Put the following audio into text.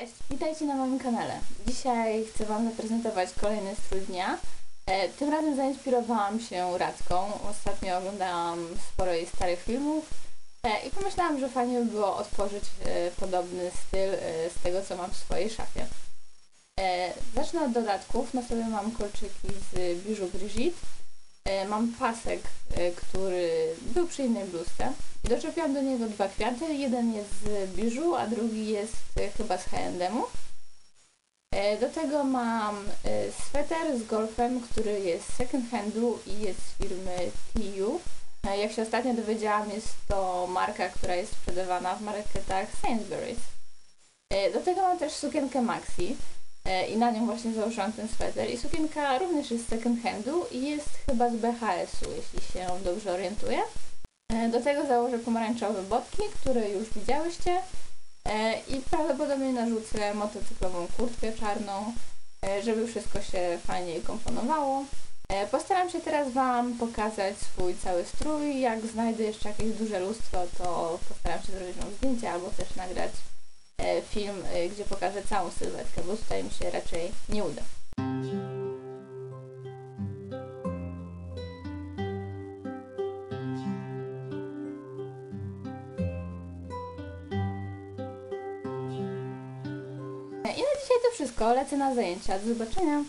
Cześć, witajcie na moim kanale. Dzisiaj chcę Wam zaprezentować kolejny strój dnia. E, Tym razem zainspirowałam się Radką. Ostatnio oglądałam sporo jej starych filmów e, i pomyślałam, że fajnie by było otworzyć e, podobny styl e, z tego, co mam w swojej szafie. E, Zacznę od dodatków. Na sobie mam kolczyki z biżu Brigitte. E, Mam pasek, e, który był przy innej bluzce. Doczepiłam do niego dwa kwiaty. Jeden jest z biżu, a drugi jest e, chyba z H&M-u. E, Do tego mam sweter z golfem, który jest second handu i jest z firmy TU. Jak się ostatnio dowiedziałam, jest to marka, która jest sprzedawana w marketach Sainsbury's. Do tego mam też sukienkę Maxi i na nią właśnie założyłam ten sweter. I sukienka również jest z second handu i jest chyba z BHS-u, jeśli się dobrze orientuję. E, Do tego założę pomarańczowe botki, które już widziałyście. E, I prawdopodobnie narzucę motocyklową kurtkę czarną, e, żeby wszystko się fajnie komponowało. E, Postaram się teraz Wam pokazać swój cały strój. Jak znajdę jeszcze jakieś duże lustro, to postaram się zrobić Wam zdjęcie albo też nagrać e, film, e, gdzie pokażę całą sylwetkę, bo tutaj mi się raczej nie uda. I na dzisiaj to wszystko. Lecę na zajęcia. Do zobaczenia.